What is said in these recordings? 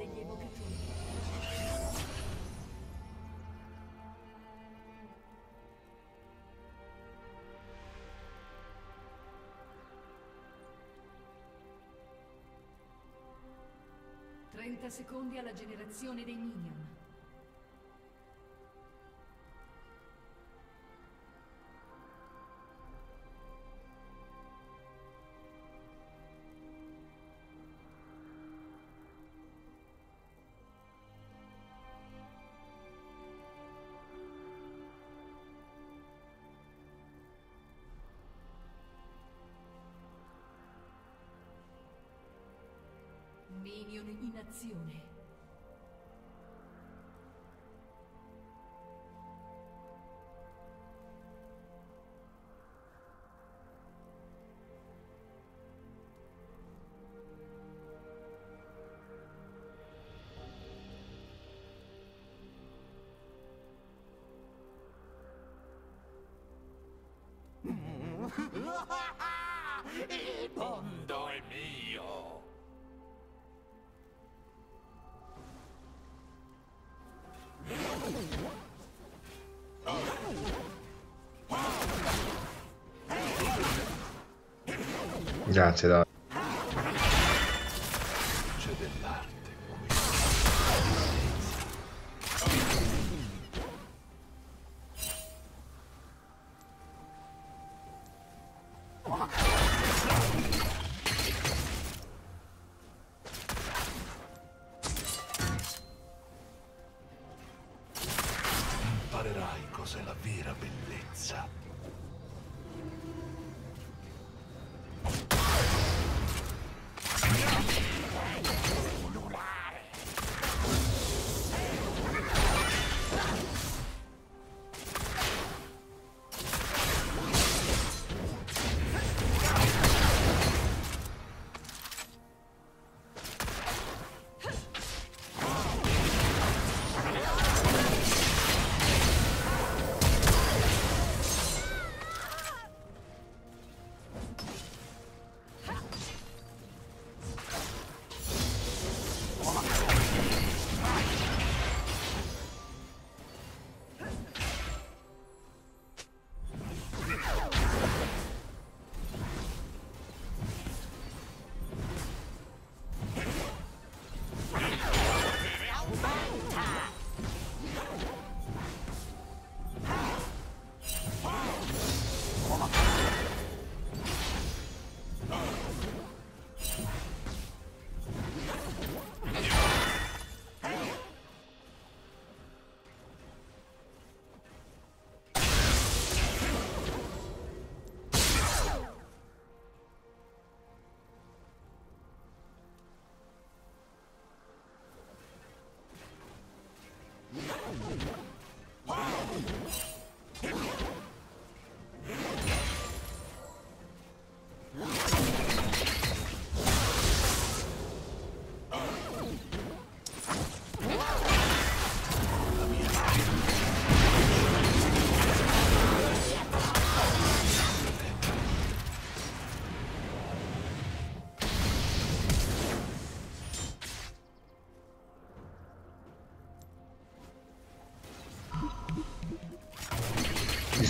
degli evocatori. Trenta secondi alla generazione dei minion. Minion in azione. Il mondo Grazie, dai. C'è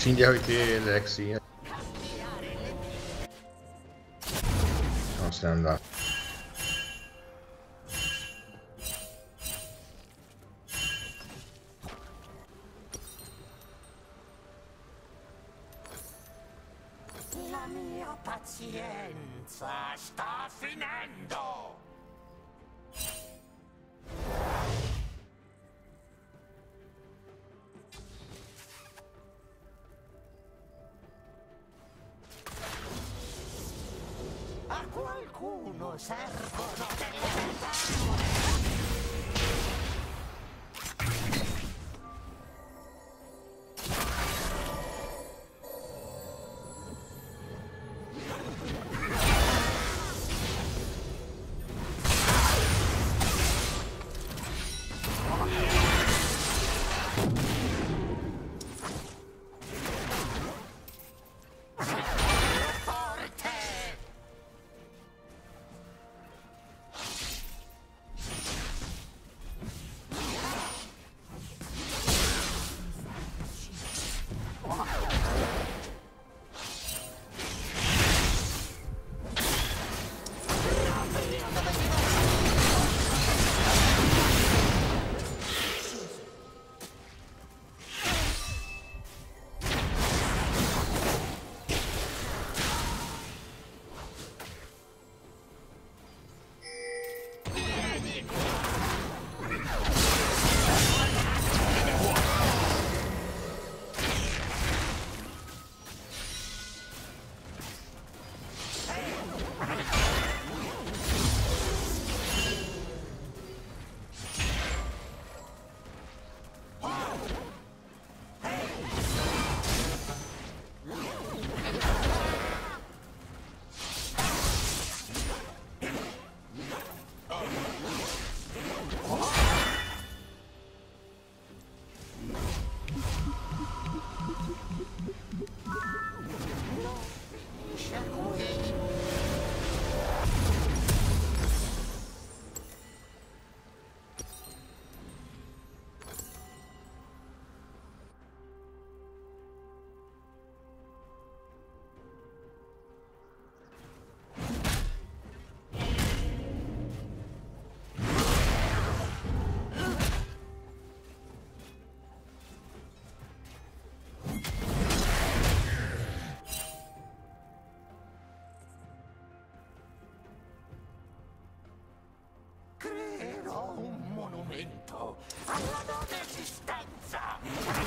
Incendiarity Lexi. No, se n'è. La mia pazienza sta finendo! servo no creerò un monumento alla non esistenza!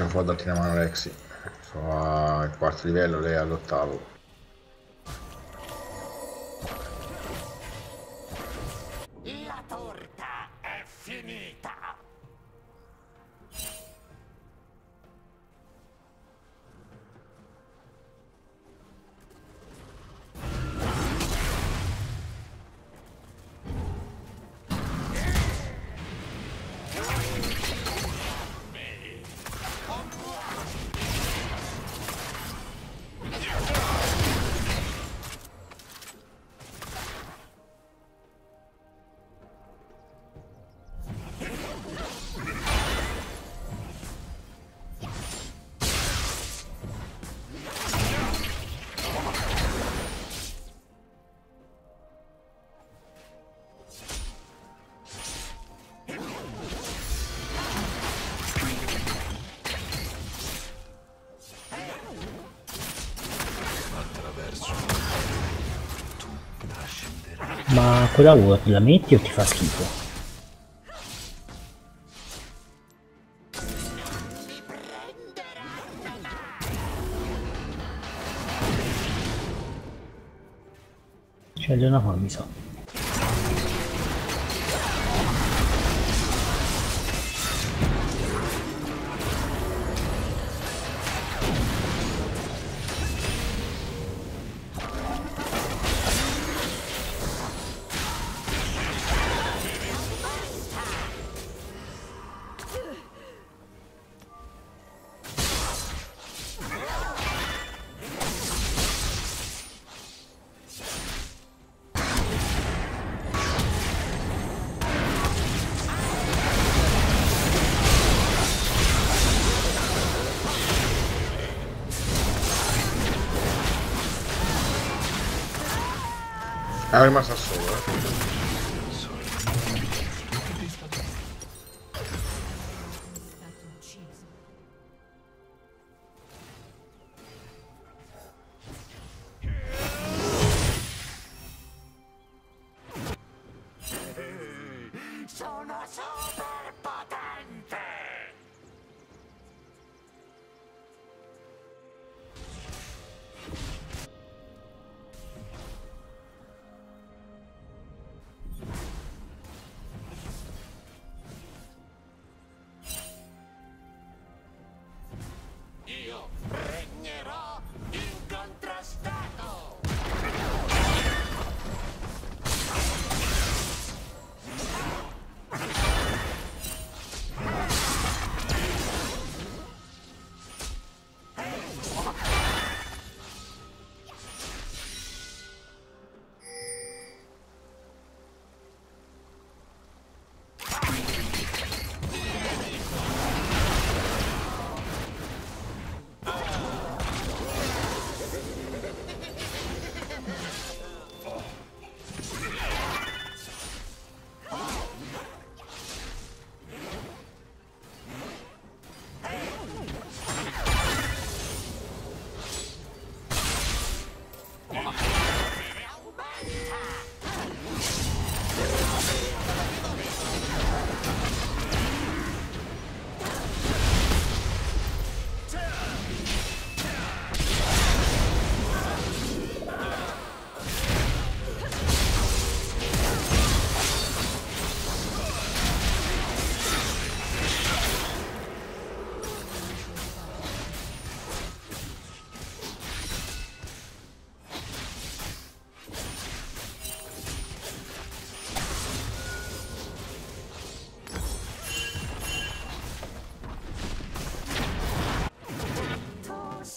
Non ce la fa a darti una mano Lexi. Sono al quarto livello, lei all'ottavo. Quella word la metti o ti fa schifo? Prenderanno Scegli una cosa, mi so. È rimasta solo, eh.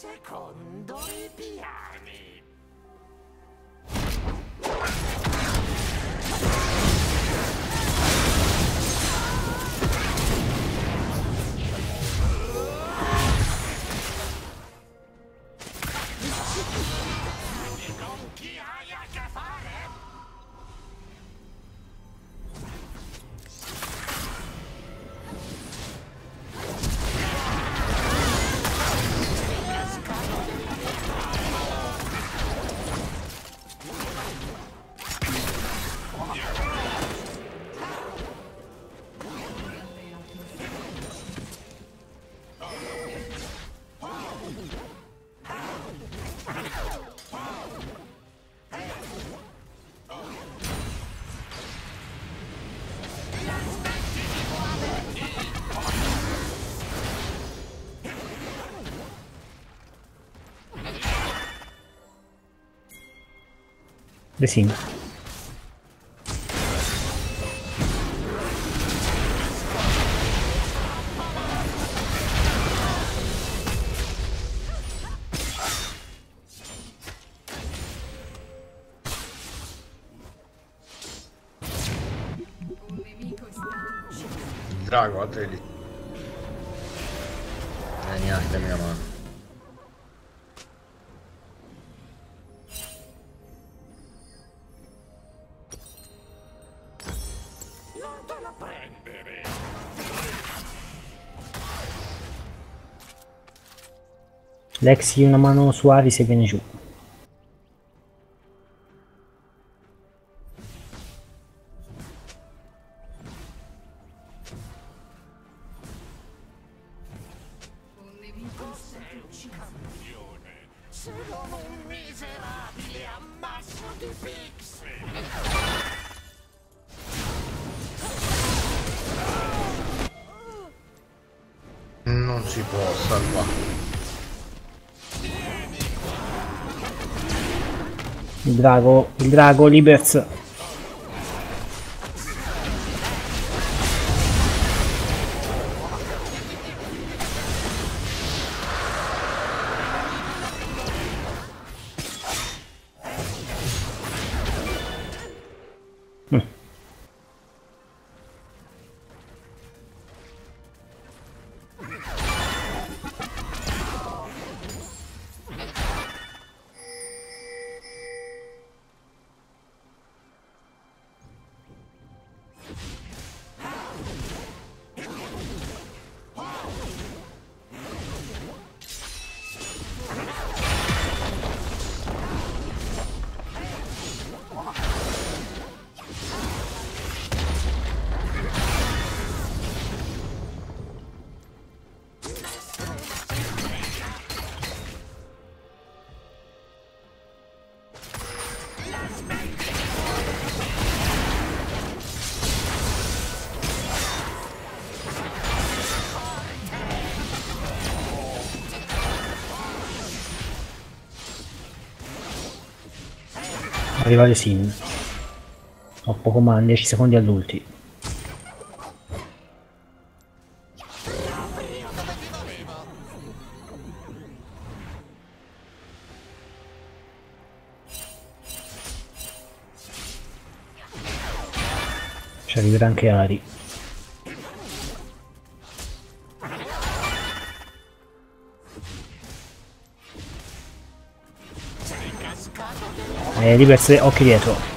secondo i piani. Il drago, altri lì. Eh neanche, la mano. Lexi una mano su Aris e viene giù. Drago, il drago, Libers. Arriva le sim. Ho poco ma 10 secondi all'ulti. Ci arriverà anche Ari. Eh, Libers, occhi dietro.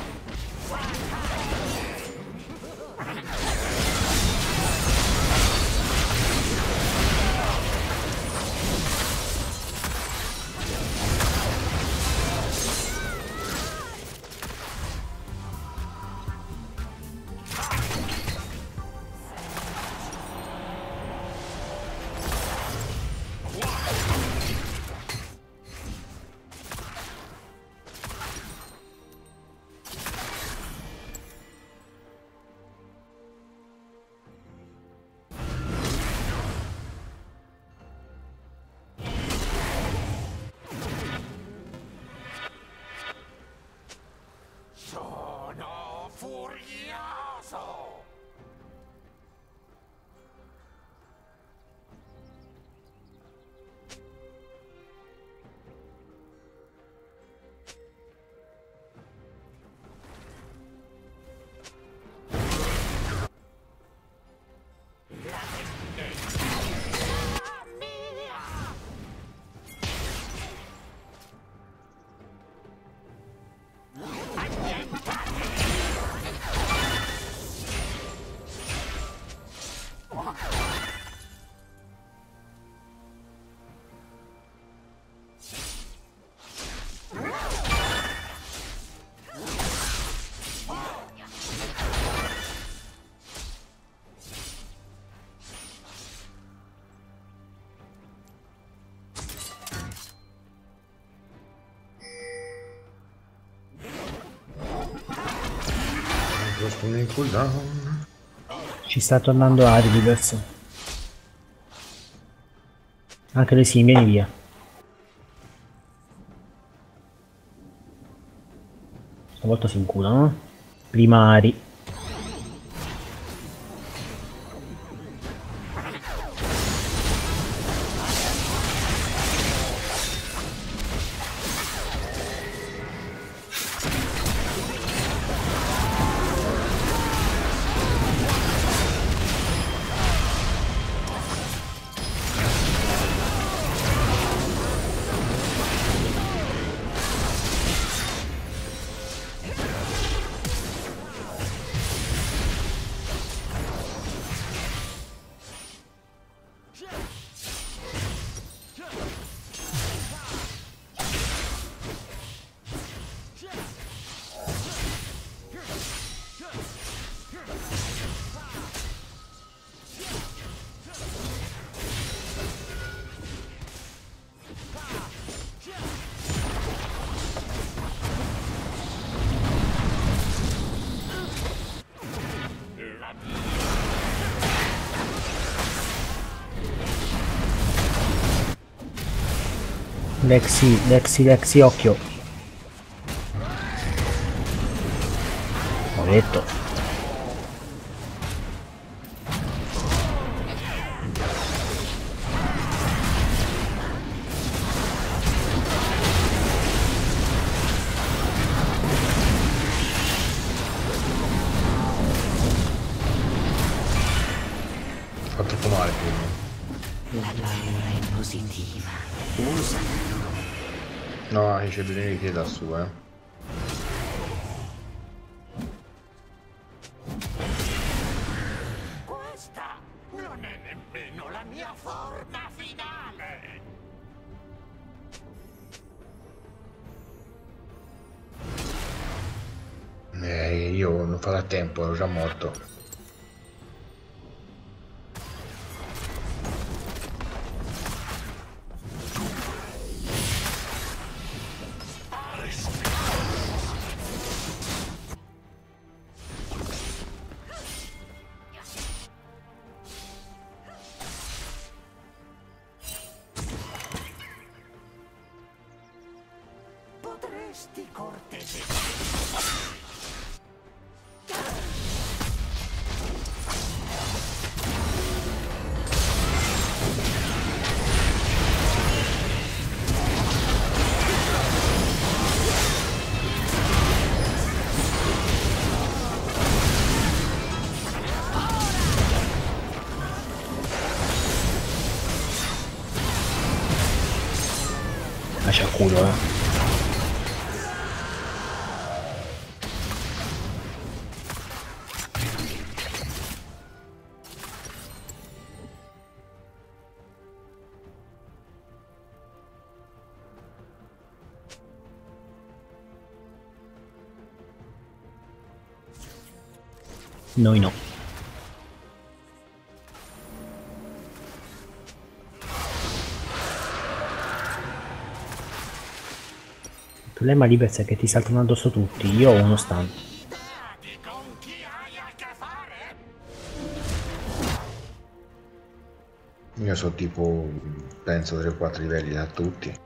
Un cooldown. Ci sta tornando Ari Libers. Anche le sim, vieni via. Stavolta si inculano. Primari. Lexi, Lexi, Lexi, occhio. Ho detto. Da su, eh. Potresti cortesemente. Lascia il Noi no. Il problema Libers è che ti saltano addosso tutti, io ho uno stun. Io so tipo, penso 3-4 livelli da tutti.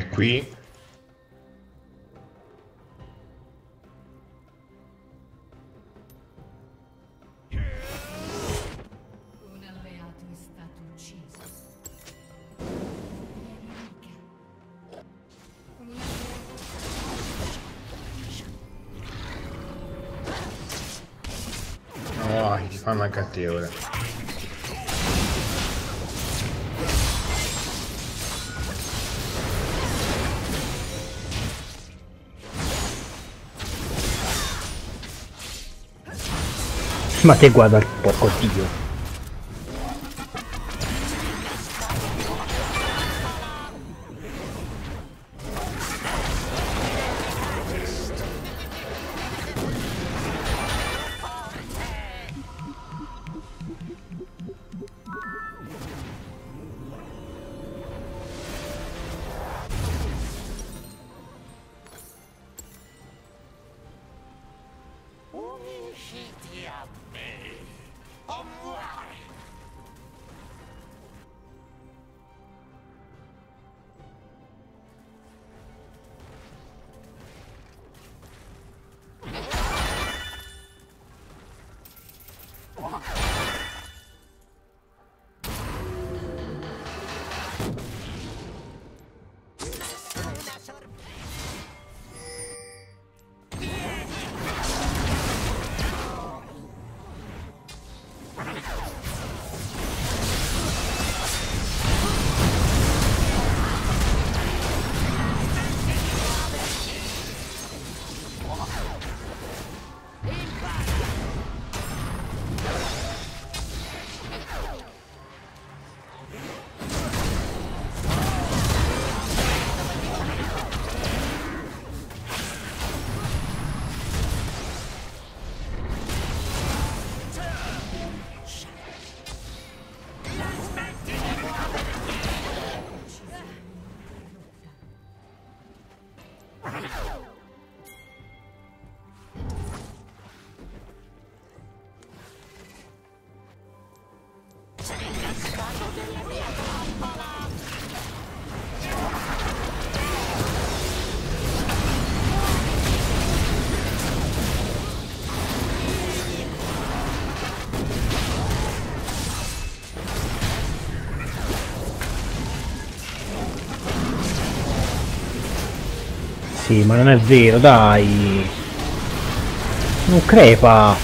Un Oh, ti fanno anche a te ora. Ma te guarda il porco dio. Sì, ma non è vero, dai. Non crepa.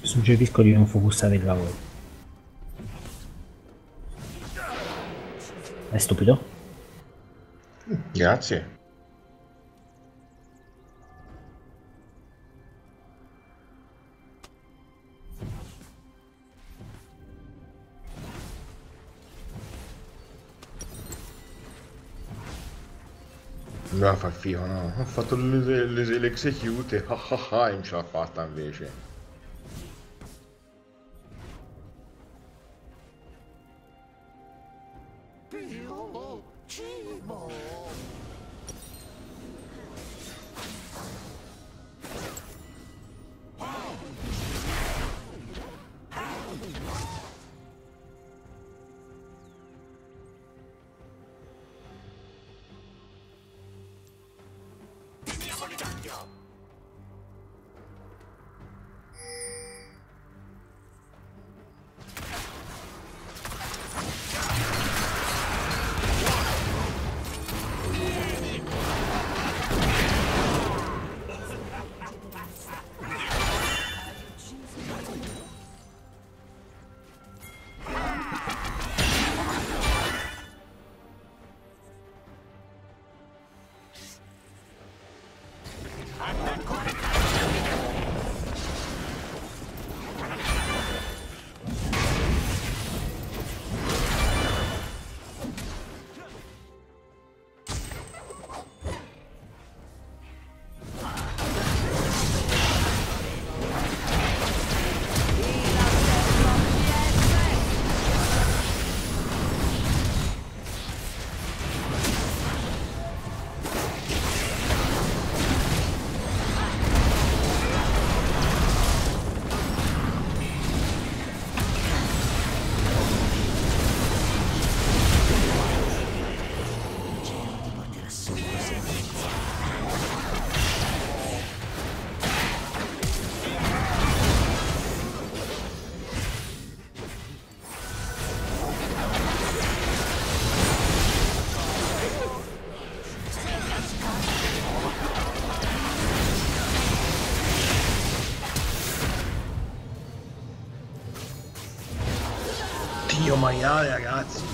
Suggerisco di non focussare il lavoro. È stupido? Grazie. Doveva far figo, no? Ho fatto l'execute, ah ah ah, e non ce l'ha fatta invece. Dio maiale ragazzi.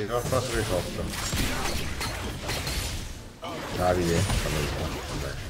Dai, non fa solo sotto. Davide, fammi. Vabbè.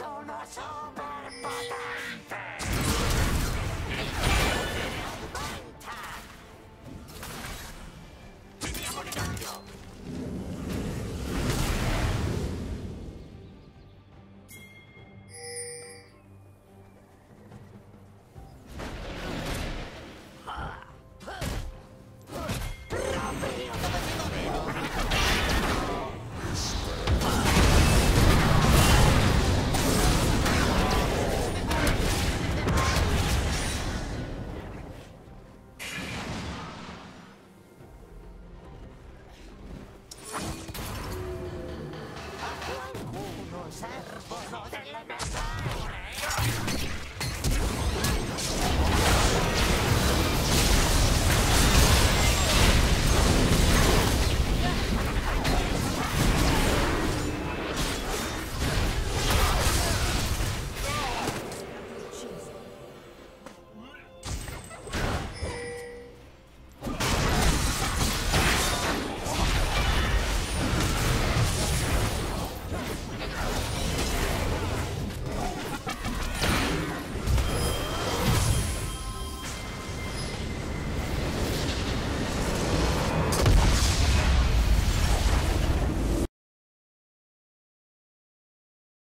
son unos.